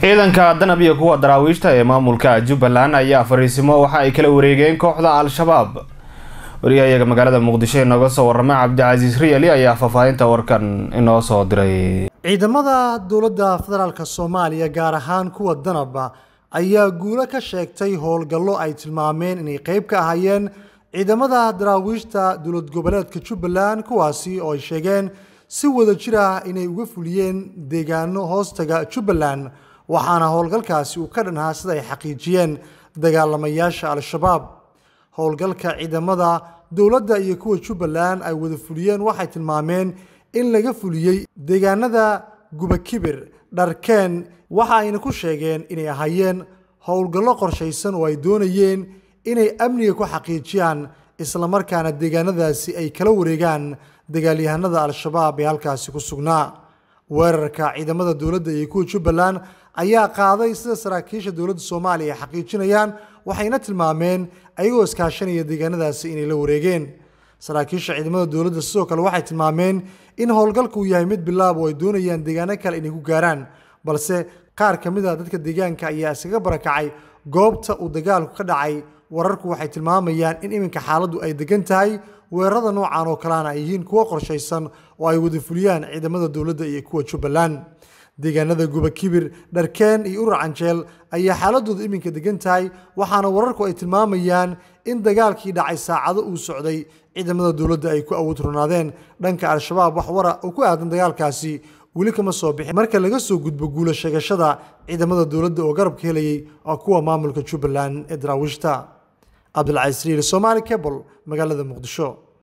ciidanka danab iyo kuwa daraawiishta ee maamulka jubbaland ayaa fariisimo waxa ay kala wareegeen kooxda al-shabaab. Wariyahayaga magaalada muqdisho inooga soo warama cabdicasiis riyali ayaa faahfaahinta warkan inoo soo diray. Ciidamada dowladda federaalk soomaaliya gaar ahaan kuwa danaba ayaa guulo ka sheegtay howlgallo ay tilmaameen inay qeyb ka ahaayeen ciidamada daraawiishta dowlad goboleedka jubbaland kuwaasi oo ay sheegeen si wada jir ah inay uga fuliyeen deegaano hoostaga jubbaland waxaana howlgalkaasi uu ka dhanhaa sida ay xaqiijiyeen dagaalamayaasha al-shabaab. Howlgalka ciidamada dowladda iyo kuwa jubbaland ay wada fuliyeen waxay tilmaameen in laga fuliyey deegaanada gubakibir dharkeen. Waxa ayna ku sheegeen inay ahaayeen howlgallo qorshaysan oo ay doonayeen inay amniga ku xaqiijiyaan islamarkaana deegaanadaasi ay kala wareegaan dagaalyahanada al-shabaab ee halkaasi ku sugnaa. Weerarka ciidamada dowladda iyo kuwa jubbaland ayaa qaaday sida saraakiisha dowladda soomaaliya ay xaqiijinayaan waxayna tilmaameen ayagoo iskaashanaya deegaanadaasi inay la wareegeen. Saraakiisha ciidamada dowladda sidoo kale waxay tilmaameen in howlgalku yahay mid bilaab oo ay doonayaan deegaano kale inay ku gaaraan balse qaar ka mid a dadka deegaanka ayaa iskaga barakacay goobta uu dagaalku ka dhacay. Wararku waxay tilmaamayaan in iminka xaaladdu ay degan tahay weerarada noocan oo kalena ay yihiin kuwo qorshaysan oo ay wada fuliyaan ciidamada dowladda iyo kuwa jubbaland deegaanada gubakibir dharkeen iyo urur canjeel ayaa xaaladooda iminka degan tahay waxaana wararku ay tilmaamayaan in dagaalkii dhacay saacado uu socday ciidamada dowladda ay ku awood runaadeen. Dhanka al-shabaab wax wara oo ku aadan dagaalkaasi weli kama soo bixin. Marka laga soo gudbo guula sheegashada ciidamada dowladda oo garabka helayay oo kuwa maamulka jubbaland ee daraawiishta cabdilcasiis riil somaali cable magaalada muqdisho